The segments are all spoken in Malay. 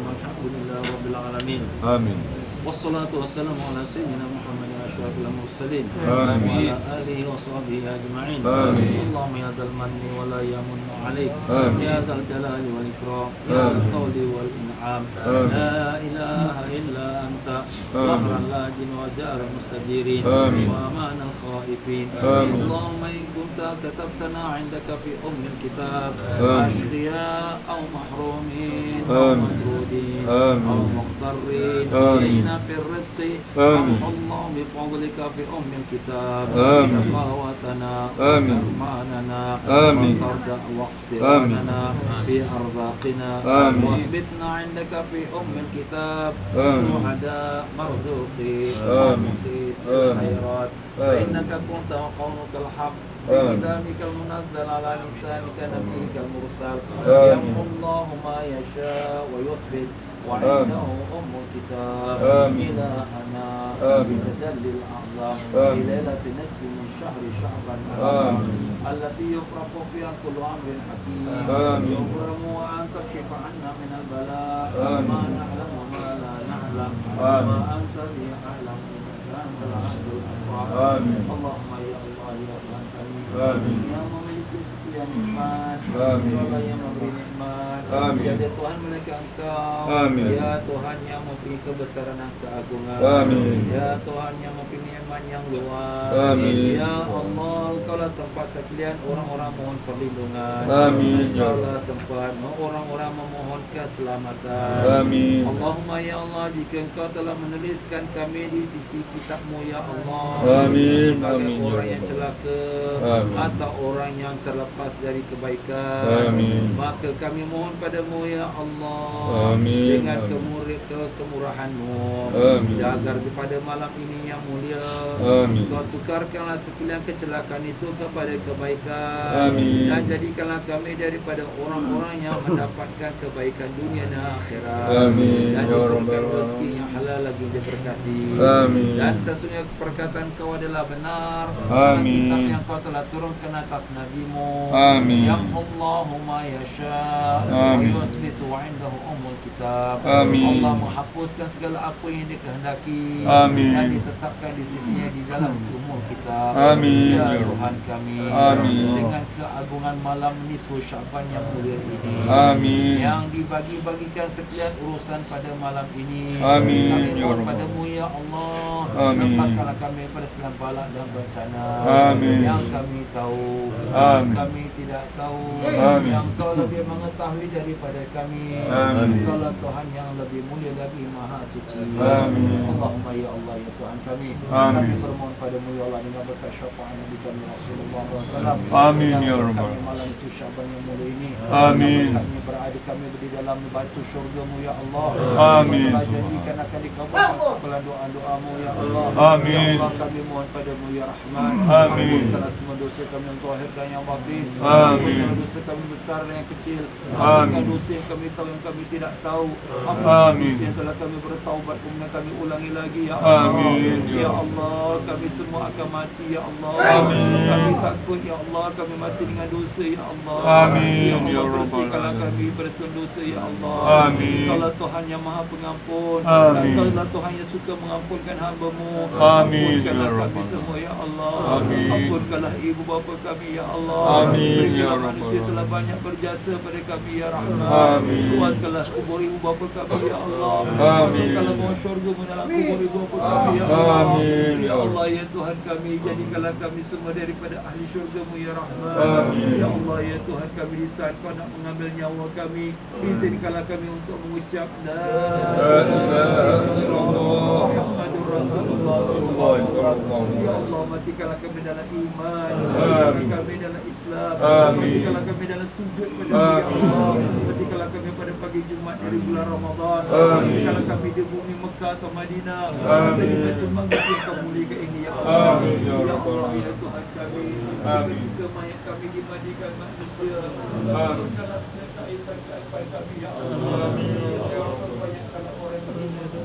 الحمد لله رب العالمين Amin. والصلاة والسلام على سيدنا محمد أشرف المرسلين. وعلى آله وصحبه أجمعين. اللهم يا ذا المن ولا يمن عليك. يا ذا الجلال والإكرام يا. القول والإنعام. لا إله إلا أنت. ظهر اللاجن وجار المستجيرين. وأمان الخائفين. اللهم إن كنت كتبتنا عندك في أم الكتاب. أشقياء أو محرومين أو. مطرودين. أو مضطرين في الرزق. فامح الله بفضلك في أم الكتاب آمين. شقاوتنا آمين. وطرد واقتراننا في أرزاقنا آمين. وأثبتنا عندك في أم الكتاب. سعداء مرزوقين. بالخيرات آمين. فإنك كنت وقولك الحق. بكتابك المنزل على لسانك نبيك المرسل. يمحو الله ما يشاء ويثبت وعنده أم الكتاب. إلهنا. بتجلي الأعظم. في ليلة نصف من شهر شعبان. التي يفرق فيها كل أمر حكيم آمين. يكرم أن تكشف عنا من البلاء. ما نعلم وما لا نعلم. وما أنت به أعلم أنت العبد الأكبر. اللهم يا الله يا Tuhan kami Amin. Yang nikmat Amin. Ya Allah yang memberi nikmat Amin. Ya dia Tuhan mereka engkau Amin. Ya Tuhan yang mempunyai kebesaran dan keagungan Amin. Ya Tuhan yang mempunyai nikmat yang luas Amin. Ya Allah Engkau lah tempat sekalian orang-orang mohon perlindungan Amin. Engkau lah tempat orang-orang memohon keselamatan Amin. Allahumma ya Allah jika engkau telah menuliskan kami di sisi kitabmu ya Allah Amin. sebagai Amin, ya orang yang celaka Amin. atau orang yang terlepas dari kebaikan Amin. maka kami mohon padamu ya Allah Amin. dengan Amin. kemur ke kemurahanmu Amin. Agar pada malam ini yang mulia Amin. kau tukarkanlah sekalian kecelakaan itu kepada kebaikan Amin. dan jadikanlah kami daripada orang-orang yang mendapatkan kebaikan dunia dan akhirat Amin. dan Ya diberikan rezeki yang halal lagi diberkati Amin. dan sesungguhnya perkataan kau adalah benar Amin. kitab yang kau telah turunkan atas nabimu Amin. yang Allahumma yasha Amin. wa yusbitu wa indahu umul kitab Amin. Allah menghapuskan segala apa yang dikehendaki Amin. dan ditetapkan di sisinya di dalam umul kitab Amin. ya Ya Tuhan kami Amin. dengan keagungan malam nisfu Syaban yang mulia ini Amin. yang dibagi-bagikan sekian urusan pada malam ini Amin. kami Ya mohon padamu ya Allah Amin. lepaskanlah kami pada segala balak dan bencana Amin. yang kami tahu Amin. kami tidak tahu Amin. yang kau lebih mengetahui daripada kami Amin. Engkau lah Tuhan yang lebih mulia lagi maha suci Amin. Allahumma ya Allah ya Tuhan kami Amin. kami bermohon padamu ya Allah dengan berkat syafaat Nabi kami Rasulullah SAW Amin, ya Rabbal. kami malam isu Syaban yang mulia ini Amin. kami berada kami di dalam batu syurgamu ya Allah Amin. Janjikan akan dikabulkan segala doa-doamu ya Allah Amin. Ya Allah kami mohon padamu ya Rahman Amin. Ampunkanlah semua dosa kami yang zahir dan yang batin Amin. Ampunkanlah dosa kami besar dan yang kecil Amin. Dosa yang kami tahu yang kami tidak tahu Amin. dosa yang telah kami bertaubat kemudian kami ulangi lagi ya Amin. Ya Allah kami semua akan mati ya Allah Amin. Kami takut ya Allah kami mati dengan dosa ya Allah Amin. Ya Ya Allah bersihkanlah kami bersihkan dosa ya Allah Amin. Kaulah Tuhan yang maha pengampun Amin. Kaulah Tuhan yang suka mengampunkan hamba-Mu Amin. Ampunkanlah Ya kami Rabbal. semua ya Allah Amin. Ampunkanlah ibu bapa kami ya Allah Amin. Ya Berikanlah Rabbal. manusia telah banyak berjasa pada kami ya Rahman Amin. Luaskanlah kubur ibu bapa kami ya Allah Amin. Masukkanlah bawah syurga dalam kubur ibu bapa kami ya Allah Amin. Ya Allah ya Tuhan kami Jadikanlah kami semua daripada ahli syurga-Mu ya Rahman Amin. Ya Allah ya Tuhan kami di saat kau nak mengambil nyawa kami Izinkanlah kami untuk mengucap La ilaha illallah Muhammadur Rasulullah sallallahu alaihi wasallam. Ya Allah matikanlah kami dalam iman Matikanlah kami dalam Islam Amin. Matikanlah kami dalam sujud pada Ya Amin. Allah Matikanlah kami pada pagi Jumat dari bulan Ramadan Amin. Matikanlah kami di bumi Mekah atau Madinah Amin. Dari Baitul Maqdis yang kau muliakan ini ya Allah Amin, ya Ya Allah ya Tuhan kami Amin. Seketika mayat kami dimandikan manusia Amin. Turunkanlah segala keaiban-keaiban kami ya Allah Amin. Ya Allah banyakkanlah orang yang jenazah.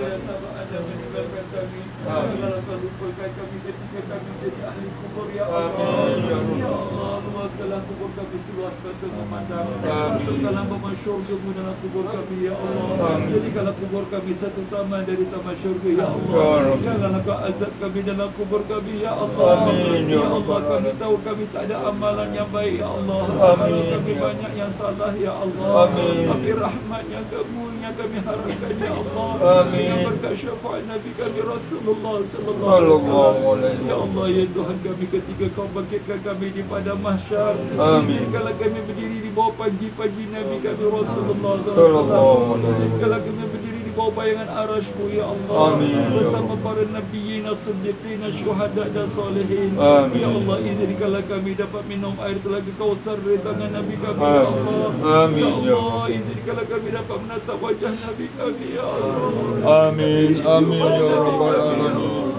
Janganlah kau lupakan kami ketika kami jadi ahli kubur ya Allah. Amin, ya Allah. Ya Allah, luaskanlah kubur kami seluas kata memandang. Masukkanlah memang syurga-Mu dalam kubur kami ya Allah. Jadikanlah kubur kami satu taman dari taman syurga ya Allah. Janganlah kau azab kami dalam kubur kami ya Allah. Amin, ya Allah, kami tahu kami tak ada amalan yang baik ya Allah. Amin, Amalan kami ya banyak yang salah ya Allah. Amin. Tapi rahmat yang kamu yang kami harapkan ya Allah. Amin. Yang berkat syafaat Nabi kami Rasulullah sallallahu Sallallahu alaihi Ya Allah ya Tuhan kami ketika kau bangkitkan kami di pada mahsyar. Amin. Izinkanlah kami berdiri di bawah panji-panji Nabi kami Rasulullah Sallallahu alaihi Izinkanlah kami berdiri di bawah bayangan arasmu ya Allah. Amin. Bersama para nabiyyin, as-siddiqin, syuhada dan salihin. Amin. Ya Allah izinkanlah kami dapat minum air telaga Kautsar dari tangan Nabi kami ya. Allah. Amin, Ya ya Allah izinkanlah kami dapat menatap wajah Nabi kami ya Allah. Amin, amin ya Rabbal Alamin.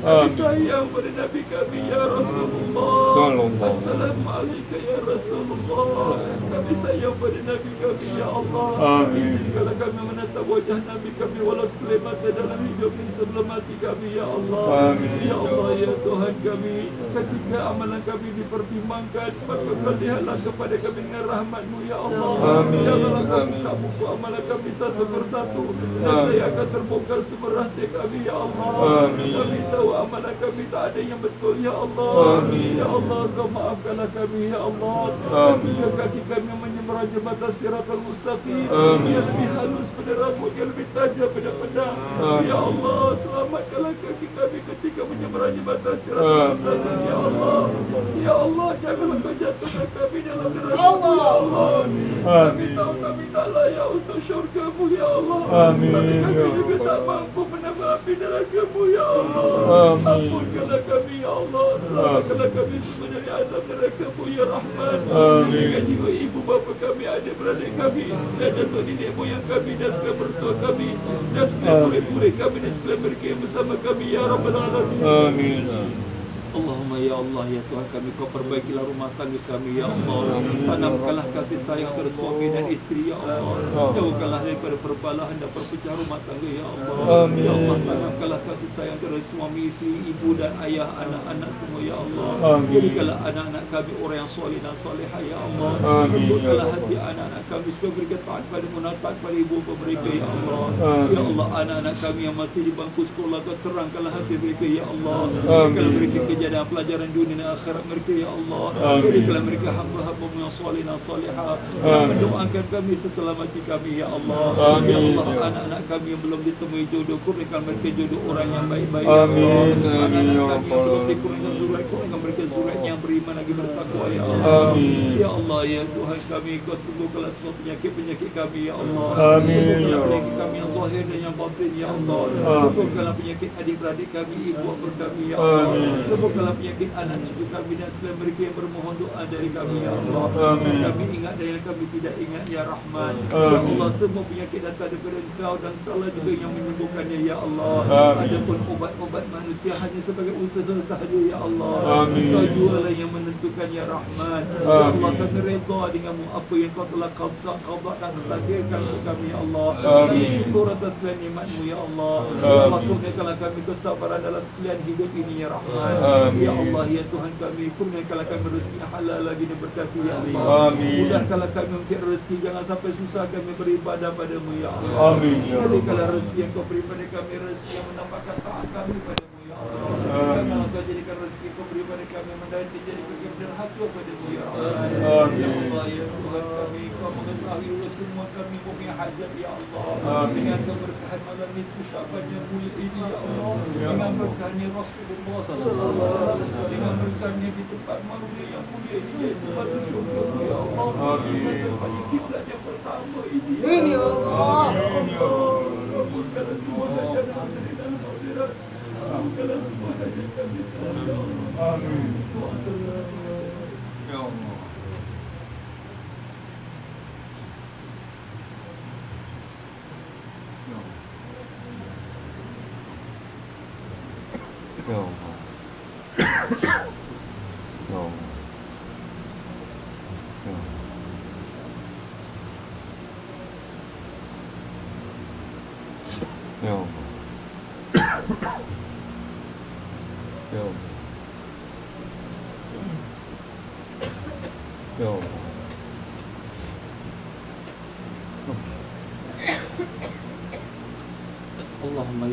Amin. sayang pada Nabi kami ya Rasulullah. Assalamualaikum ya Rasulullah. Kami sayang pada Nabi kami ya Allah. Amin. Izinkanlah kami menatap wajah Nabi kami walau sekelip mata dalam hidup ini sebelum mati kami ya Allah. Amin. Ya Allah ya Tuhan kami. Ketika amalan kami dipertimbangkan, maka kau lihatlah kepada kami dengan rahmatmu ya Allah. Amin. Janganlah kau Amin. buka buku amalan kami satu persatu. Amin. Saya akan terbongkar semua rahsia kami ya Allah. Amin. Kami tahu amalan kami tak ada yang betul ya Allah. Amin. Ya Allah kau maafkanlah kami ya Allah. Amin. Ketika kaki kami una. Menyeberang jembatan siratal mustaqim Amin. yang lebih halus pada rambut yang lebih tajam pada pedang. Amin. Ya Allah selamatkanlah kaki kami ketika menyeberang jembatan siratal Amin. mustaqim ya Allah. Ya Allah janganlah kau jatuhkan kami dalam neraka ya Allah. Kami Amin. tahu kami tak layak untuk syurgamu ya Allah. Amin. Tapi kami Ya juga Allah. tak mampu menambah api neraka-Mu ya Allah. Amin. Ampunkanlah kami ya Allah. Selamatkanlah kami semua dari azab neraka-Mu ya Rahman. Amin. Dengan jiwa ibu bapa kami, adik-beradik kami, sekalian datuk nenek moyang kami dan sekalian mertua kami dan Amin. murid-murid kami dan mereka yang bersama kami ya Rabbal Alamin. Amin. Allahumma ya Allah ya Tuhan kami kau perbaikilah rumah tangga kami ya Allah. Tanamkanlah kasih sayang antara suami dan isteri ya Allah. Amin. jauhkanlah daripada perbalahan dan perpecahan rumah tangga ya Allah. Amin. ya Allah tanamkanlah kasih sayang antara suami isteri ibu dan ayah anak-anak semua ya Allah. Jadikanlah anak-anak kami orang yang soleh dan salihah ya Allah. Amin, ya lembutkanlah hati anak-anak kami supaya mereka taat pada taat pada ibu bapa mereka ya Allah. Amin. ya Allah anak-anak kami yang masih di bangku sekolah kau terangkanlah hati mereka ya Allah. Amin. Berikanlah mereka kejadian pelajaran dunia dan akhirat mereka ya Allah. Berikanlah mereka hamba-hamba yang soleh dan salihah Yang mendoakan kami setelah mati kami ya Allah Amin. Ya Allah Ya. anak-anak kami yang belum ditemui jodoh Kurniakan mereka jodoh orang yang baik-baik ya Allah. Ya Anak-anak kami yang Alamin. dikurniakan zurat Kurniakan mereka zurat yang beriman lagi bertakwa ya Allah Amin. Ya Allah ya Tuhan kami Kau sembuhkanlah semua penyakit-penyakit kami ya Allah Amin. Sembuhkanlah Ya penyakit kami yang zahir dan yang batin ya Allah. Sembuhkanlah penyakit adik-beradik kami Ibu bapa kami ya Allah Amin. Sembuhkanlah penyakit anak cucu kami dan sekalian mereka yang bermohon doa dari kami ya Allah. Amin. Kami ingat dan yang kami tidak ingat ya Rahman. Ya Amin. Allah semua penyakit datang daripada Engkau dan Engkau lah juga yang menyembuhkannya ya Allah. Amin. Adapun obat-obat manusia hanya sebagai usaha sahaja ya Allah. Amin. Engkau jualah yang menentukan ya Rahman. Ya Amin. Allah kami redha denganmu apa yang kau telah qada qada dan takdirkan untuk kami ya Allah. Amin. Kami syukur atas segala nikmatmu ya Allah. Ya Allah Amin. kurniakanlah kami kesabaran dalam sekalian hidup ini ya Rahman. Amin. Ya Allah ya Tuhan kami kurniakanlah kami rezeki halal lagi dan berkati ya Allah. Amin. Mudahkanlah kami mencari rezeki jangan sampai susah kami beribadah padamu ya Allah. Amin, ya Allah. Jadikanlah rezeki yang kau beri pada kami rezeki yang menambahkan taat kami Allah. Amin. Janganlah kau jadikan rezeki kau beri pada kami menjadi jadi kami derhaka padamu ya Allah. Ya Allah ya Tuhan kami kau mengetahui urus semua kami punya hajat ya Allah. Dengan keberkahan malam nisfu Syaban yang mulia ini ya Allah. Ya Dengan Allah. berkahnya Rasulullah sallallahu alaihi wasallam dengan berkahnya di tempat manusia yang mulia ini batu syurga ya Allah. Amin. Dengan tempat kiblat yang pertama ini. Ini Allah. Ya Allah. Semua hajat kami dan hadirat. Ampunkanlah semua hajat kami semua ya Allah. Amin. Tuhan Allah. Ya Allah. Ya Allah. Ya Allah. Ya Allah. Ya Allah. Ya Allah. Ya Allah. Allahumma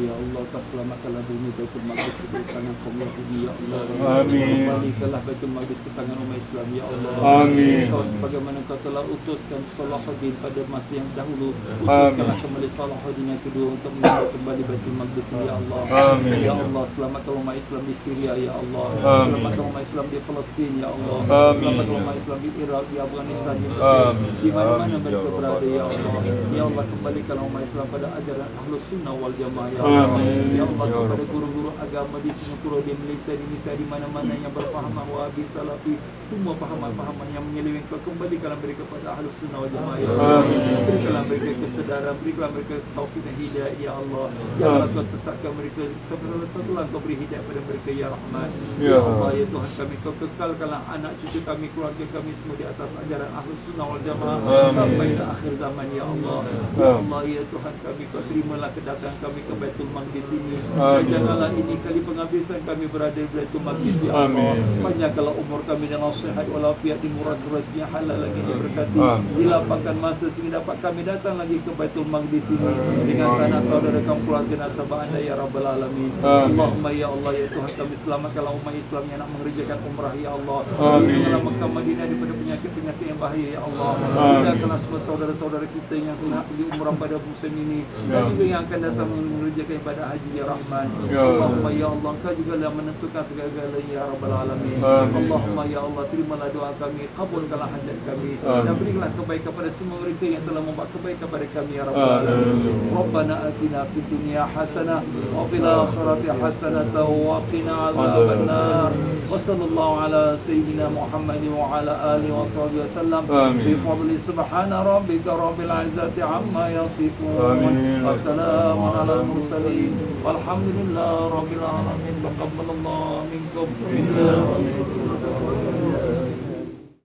ya Allah Kaselamatkanlah bumi Baitul Maqdis ke tangan kaum Yahudi ya Allah Amin. Kembalikanlah Baitul Maqdis ke tangan umat Islam ya Allah Amin. Kau sebagaimana kau telah utuskan Salahuddin pada masa yang dahulu Utuskanlah kembali Salahuddin yang kedua Untuk menjaga kembali Baitul Maqdis ya Allah Amin. Ya Allah selamatkan umat Islam di Syria ya Allah Amin. Selamatkan umat Islam di Palestin ya Allah Amin. Selamatkan umat Islam di Iraq, di Afghanistan, di Mesir Amin. Di mana-mana mereka Ya Allah. berada ya Allah Ya Allah kembalikan umat Islam pada ajaran Ahlus Sunnah wal Jamaah ya Amin. Allah Ya Allah Ya kepada guru-guru agama di Singapura, di Malaysia, di Indonesia, di mana-mana yang berfahaman Wahabi, Salafi, semua pahaman-pahaman yang menyeleweng kau kembalikanlah mereka pada Ahlus Sunnah wal Jamaah ya Allah. Berikanlah mereka kesedaran, berikanlah mereka taufik dan hidayah ya Allah. Janganlah kau sesatkan mereka satu satu kau beri hidayah pada mereka ya Rahman. Ya Ya Allah Allah. ya Tuhan kami kau kekalkanlah anak cucu kami, keluarga kami semua di atas ajaran Ahlus Sunnah wal Jamaah sampai ke akhir zaman ya Allah. Ya. Allah ya Tuhan kami kau terimalah kedatangan kami ke Baitul Maqdis ini. Amin. Dan janganlah ini kali penghabisan kami berada di Baitul Maqdis ya Allah. Panjangkanlah umur kami dengan sehat walafiat dimurah rezeki yang halal lagi diberkati. Dilapangkan masa sehingga dapat kami datang lagi ke Baitul Maqdis ini dengan sanak saudara kaum keluarga nasabah anda ya Rabbal Alamin. Amin. Allahumma ya Allah ya Tuhan kami selamatkanlah umat Islam yang nak mengerjakan umrah ya Allah. Amin. Janganlah Mekah Madinah daripada penyakit-penyakit yang bahaya ya Allah. Hidayahkanlah semua saudara-saudara kita yang nak pergi umrah pada musim ini Ya. dan juga yang akan datang mengerjakan ibadah haji ya Rahman. Ya. Allahumma ya Allah Engkau juga yang menentukan segala-galanya ya Rabbal Alamin. Amin. Allahumma ya Allah terimalah doa kami, kabulkanlah hajat kami Amin. dan berikanlah kebaikan kepada semua mereka yang telah membuat kebaikan kepada kami ya Rabbal Amin. Alamin. Rabbana atina fid dunya hasanah wa fil akhirati hasanah wa qina adzabannar. Wa sallallahu ala sayyidina Muhammad wa ala alihi wa sahbihi wasallam. Bi fadli subhana rabbika rabbil izzati amma yasifun. Wa salamun ala al-mursalin. Walhamdulillah rabbil alamin. Taqabbalallahu minkum. Amin.